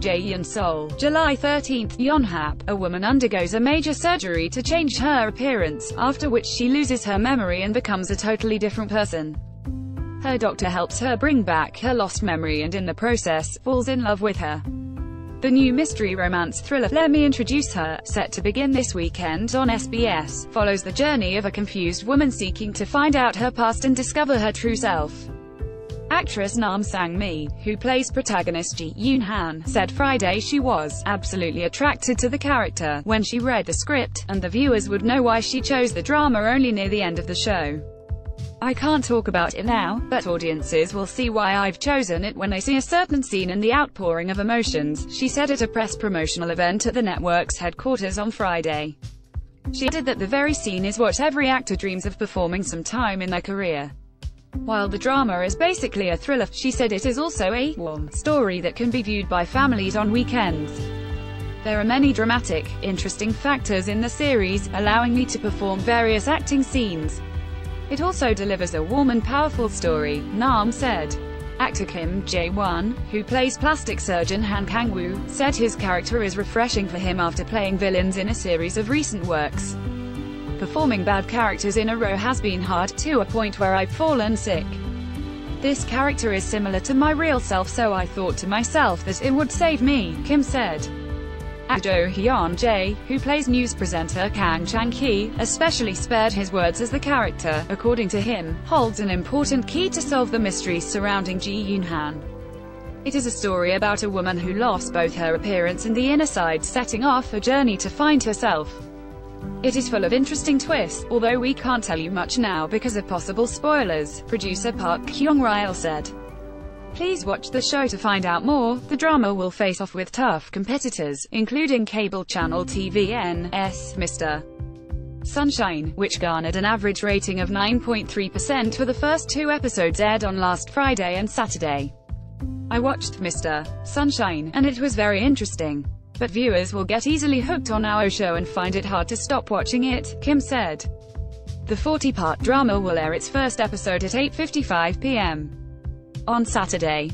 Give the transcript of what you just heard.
Jae-yeon Seoul. July 13, Yonhap, a woman undergoes a major surgery to change her appearance, after which she loses her memory and becomes a totally different person. Her doctor helps her bring back her lost memory and in the process, falls in love with her. The new mystery romance thriller, Let Me Introduce Her, set to begin this weekend on SBS, follows the journey of a confused woman seeking to find out her past and discover her true self. Actress Nam Sang-mi, who plays protagonist Ji Eun-han, said Friday she was absolutely attracted to the character when she read the script, and the viewers would know why she chose the drama only near the end of the show. I can't talk about it now, but audiences will see why I've chosen it when they see a certain scene and the outpouring of emotions, she said at a press promotional event at the network's headquarters on Friday. She added that the very scene is what every actor dreams of performing sometime in their career. While the drama is basically a thriller, she said it is also a warm story that can be viewed by families on weekends. There are many dramatic, interesting factors in the series, allowing me to perform various acting scenes. It also delivers a warm and powerful story, Nam said. Actor Kim Jae-won, who plays plastic surgeon Han Kang-woo, said his character is refreshing for him after playing villains in a series of recent works. Performing bad characters in a row has been hard, to a point where I've fallen sick. This character is similar to my real self so I thought to myself that it would save me, Kim said. Actor Hyun Jae, who plays news presenter Kang Chan-ki, especially spared his words as the character, according to him, holds an important key to solve the mysteries surrounding Ji Eun-han. It is a story about a woman who lost both her appearance and the inner side setting off a journey to find herself. It is full of interesting twists, although we can't tell you much now because of possible spoilers, producer Park Kyung-ryeol said. Please watch the show to find out more. The drama will face off with tough competitors, including cable channel TVN's Mr. Sunshine, which garnered an average rating of 9.3% for the first two episodes aired on last Friday and Saturday. I watched Mr. Sunshine, and it was very interesting. But viewers will get easily hooked on our show and find it hard to stop watching it, Kim said. The 40-part drama will air its first episode at 8.55 p.m on Saturday.